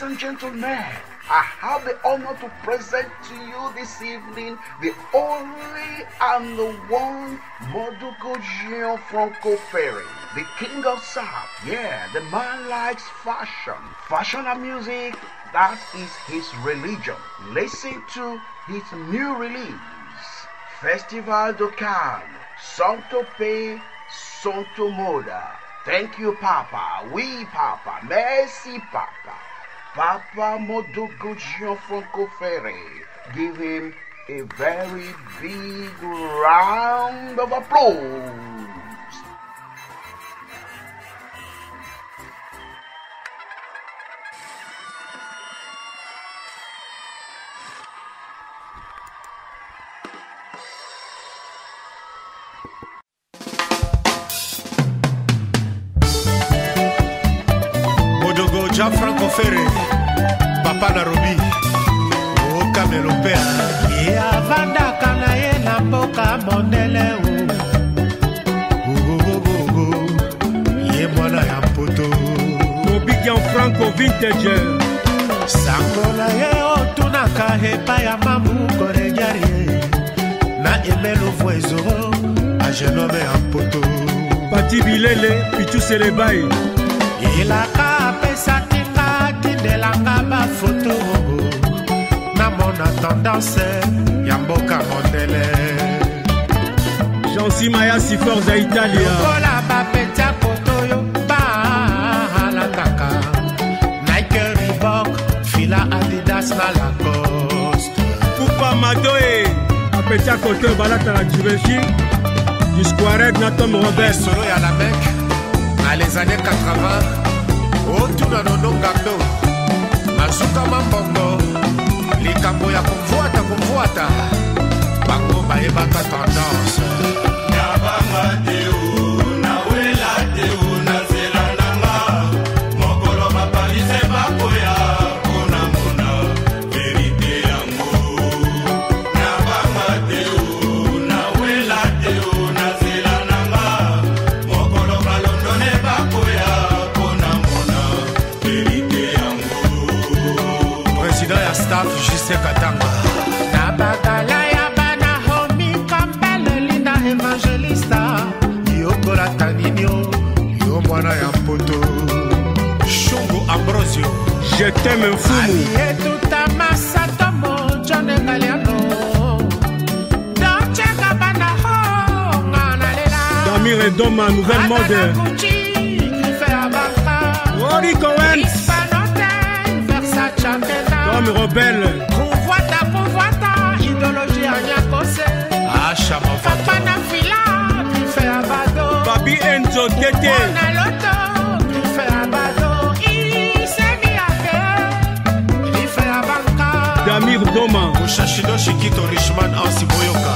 Ladies and gentlemen, I have the honor to present to you this evening the only and the one Moduko Jean Franco Ferry, the king of South. Yeah, the man likes fashion. Fashion and music, that is his religion. Listen to his new release, Festival de Cannes, Santo Pe, Santo Moda. Thank you, Papa. We, oui, Papa. Merci, Papa. Papa Modoguchion Franco Ferry give him a very big round of applause. papa narobi okamelo mpe ye avandaka na ye na mboka mondele o ye mwana ya mpoto mobigian franco vintage sango na ye otunaka epai ya mamu koregarie na emeluvo ezoro agenome ya mpoto pati bilele pituselebai elaka danse ya mboka mondele jansi mayasi forza italia lokola bapetia kotoyo balataka michael ribok fila adidas eh. na lacoste kupa madoe bapetia kotoyo balataka juveshi jusquareg na tom robert solo ya la mek na les années 80 otuna nonongando mazukama mbongo likambo ya konvo kumfuata bango bayebaka tendance na banga teo nawela teo na nzela nanga mokolo baparise bakoya mpona mona verite yango na banga teo nawela teo na nzela nanga mokolo balondone bakoya mpona mona verite yango président ya staff justin katanga je t'aime mfumu ayetuta masatomo jonengaliano doceka banaho oh, nga nalela damir edoma nouvelle mode orikowens tom rebelle asha mofapa na fila grife ya bado babi enzo tete na loto grife ya bado isemi ake grife ya banka damir doma mushashido shikito richman ansi boyoka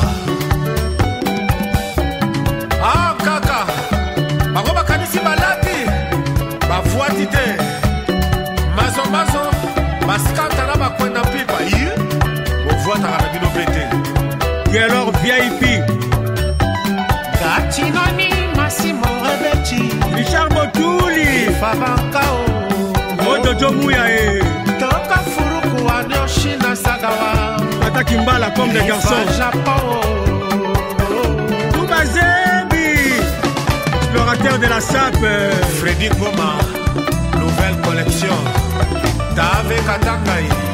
ah kaka bango bakanisi balapi bavwati te mazomazo baskanta na bakwenda mpipa ye bovwataka na bino mpe te ou alors VIP. Gatinoni, Massimo Rebeti. Richard Botouli. Fabankao. Ojojo Mouyae. Toka Furuku Anyoshi Nasagawa. Tata Kimbala comme les garçons. Japon. Toubazembi. Explorateur de la SAP. Freddy Goma. Nouvelle collection. Tave Katakai.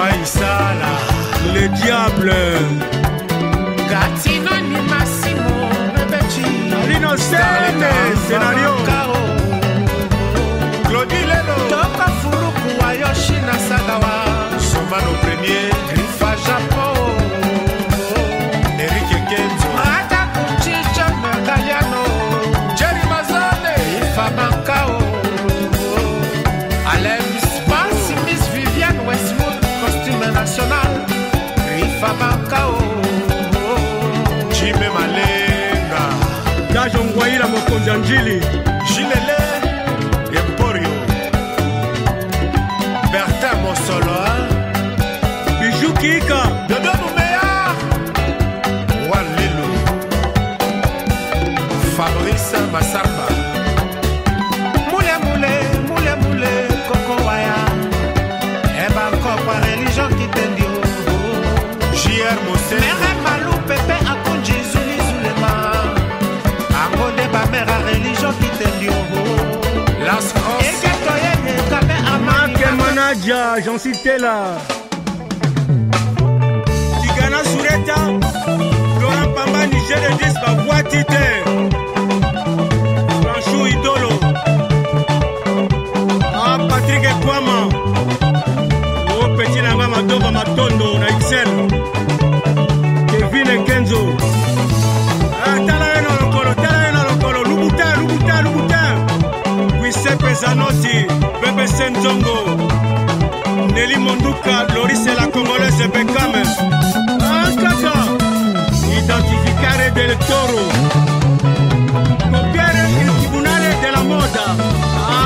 maïsala le diable katinani masimo bebeti linocene senario claudi lelo toka furuku wa yoshi na sagawa sovano premier mabaka o jime malenga dajongwaila mokonzi ya njili mère mose mere malu pepe akonji zulizulema ango nde bamere ya religio kiteliongo eke toyene kabe amake manaja jansitela tigana sureta dora pamba niger edis bavoi titre franchou idolo a ah, patrik ekwama o oh, peti nanga madova matondo na excel Hussein Zongo, Nelly Monduka, Loris et la Congolaise Beckham, Ankaka, ah, Identificare del Toro, Copiare il Tribunale della Moda,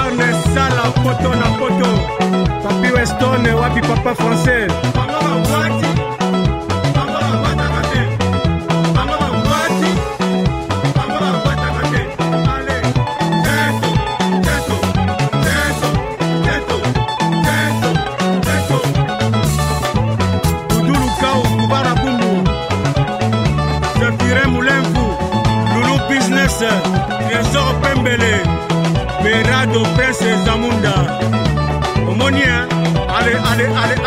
Arne ah, Sala, Poto Napoto, Papi Weston, Wapi Papa Français, Maman Wati.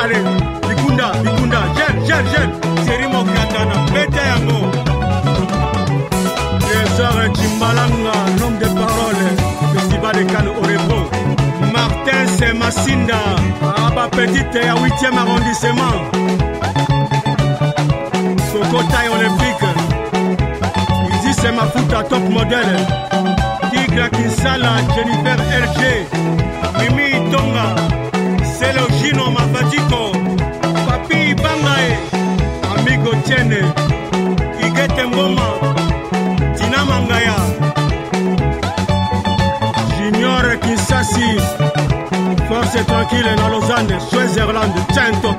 allez bikunda bikunda jeune jeune jeune seri mokaka na pete yango trésor cimbalanga nome de parole festival ekane orepo martin se masinda abapetite ya 8e arrondissement sokotai olympique izise mafuta top modele tigre kinsala jennifer rg mimi tonga lelo gino mafadiko papi bangae amigo tiene igete ngoma tina mangaya junior kinsasi force tranquille na lausanne switzerland tinto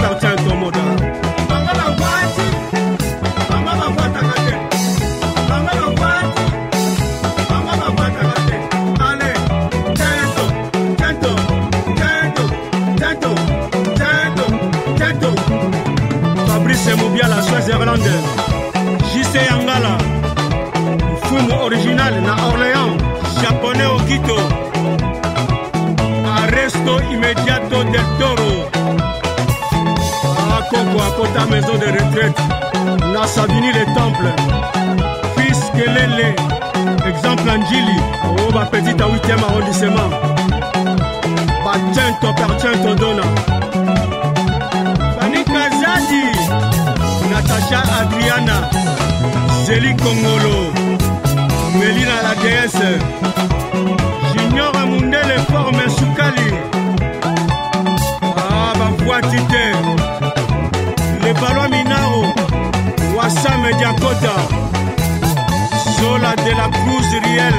Mediato del Toro. À Congo, à Kota, maison de retraite. Nassabini, les temples. Fils Kelele. Exemple Angili. Oh, ma petite à 8e arrondissement. Batiento, Pertiento, Dona. Fanny Kazadi. Natacha Adriana. Zélie Kongolo. Melina la déesse. Bogota, Zola de la Cruz Riel,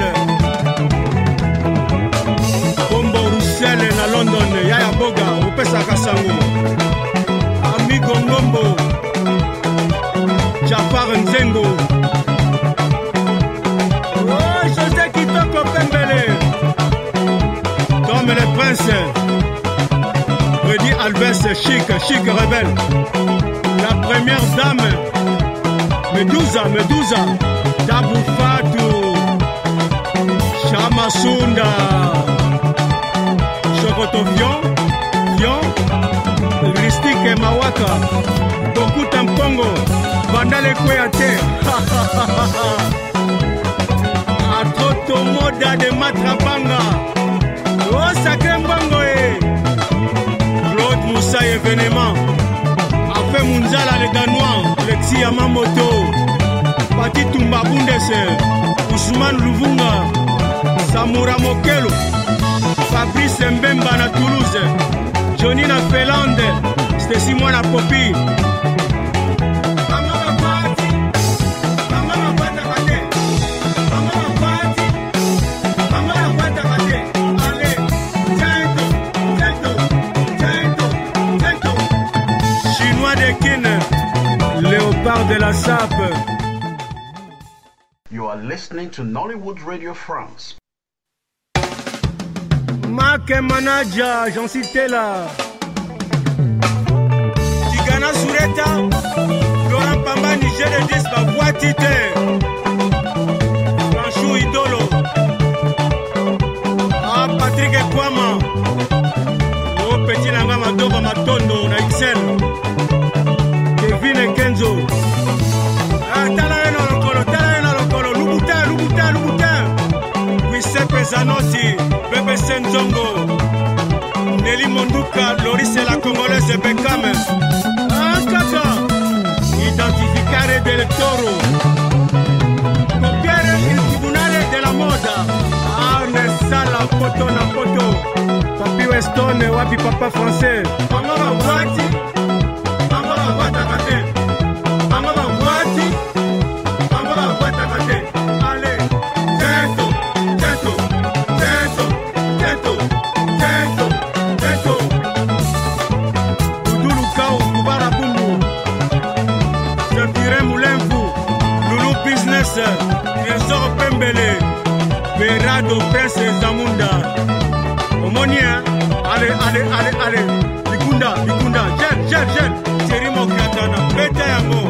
Bombo Roussel na London, Yaya Boga, opesaka sango, Amigo Ngombo, Jafar Nzengo, oh, José Kitoko Pembele, Tom le Prince, Freddy Alves, chic, chic rebelle, la première dame. meduza meduza tabufatu shamasunda shokoto vion vion ristike mawaka tokuta mpongo bandala ekweya te atroto moda de matrabanga osakre oh, mbongo e eh. claude musa evenement afe munzala le danois lexi ya mamoto mati tumba bundese usman luvunga samura mokelo fabrice mbemba na toulouse joni na felande stesi mwana popi Chinois de Kin, Léopard de la Sape, listening to Nollywood Radio France. Mac et Manager, j'en citais là. Tigana Sureta, Laurent Pamba, Niger et Disba, voix titrée. Panchou Idolo. Ah, Patrick et Kwama. Etienne Zongo, Nelly Monduka, Loris et la Congolaise Beckham. Ah, Kaka, Identificare del Toro, Copiare il Tribunale della Moda. Ah, Nessala, Poto, Napoto, Papi Weston, Wapi Papa Français. Amara Wati. omoni e ale ale ale ale bikunda bikunda jene jene jene seri mokata na pete yango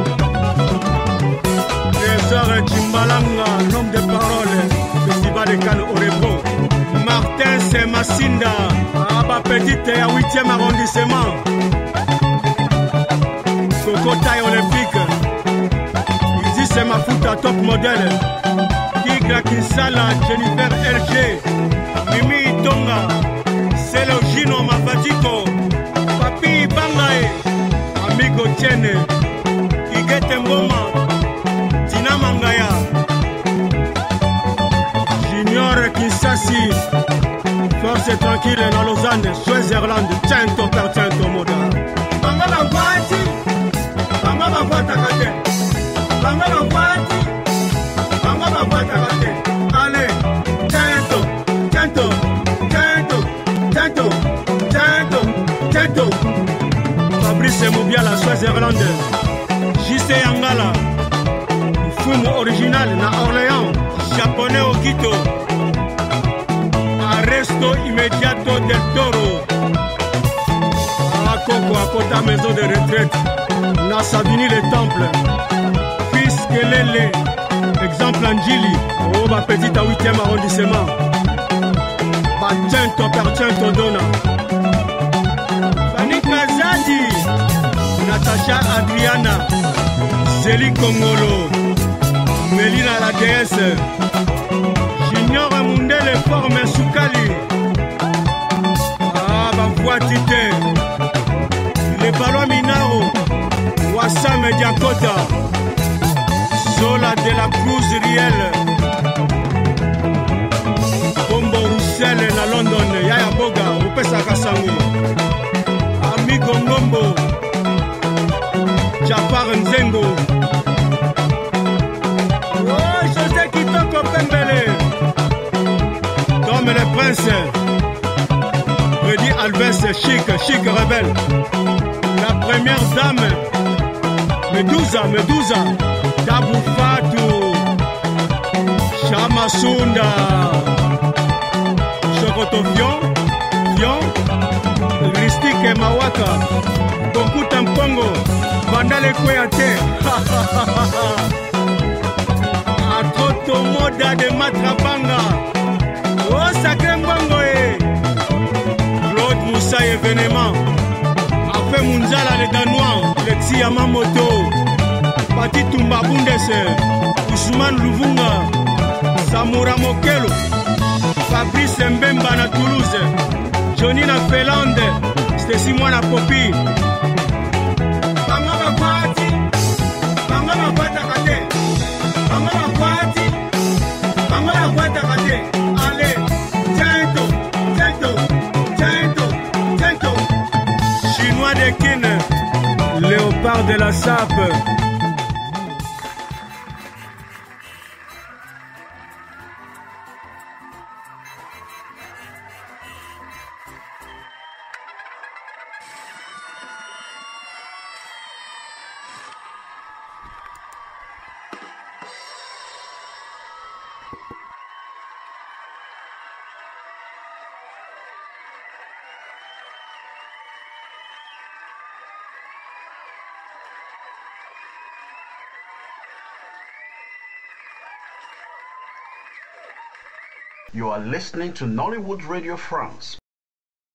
trésor cimbalanga nome de parole festival de kane oregon martin semasinda abapetite ah, ya 8e arrondissement kokotai olympique izise mafuta top modele tigre kinsala jennifer rg diko papi bangae amigo tiene kigete ngoma tina mangaya junior kinsasi force tranquille na lausanne switzerland tiento André Moubiala Swaziland JC Yangala mfumu original na Orléans japonais Okito Arresto immediato del Toro Akoko Akota maison de retraite na Savini le temple Fils Kelele exemple Angili oh ma petite à 8e arrondissement Batiento Pertiento Dona kuna zadi natacha adriana zeli kongolo melina la déesse junior mundele forme sukali ah bavwati te lebalwa minaro wasame diakota zola de la cruz riel bombo rusele na london yaya boga opesaka sango Alves. Freddy Alves, chic, chic rebelle. La première dame, Medusa, Medusa, Taboufatou, Chamasunda, Chocoto Fion, Fion, Ristique Mawaka, Kokuta Mpongo, Bandale Kouyaté. Atroto Moda de Matrabanga. sakre ngbongo ye claude musa evenema afe munzala le danois le tiyama moto pati tumba bundese usman luvunga samura mokelo fabrice mbemba na toulouse joni na felande stesi mwana popi de la sape. You are listening to Nollywood Radio France.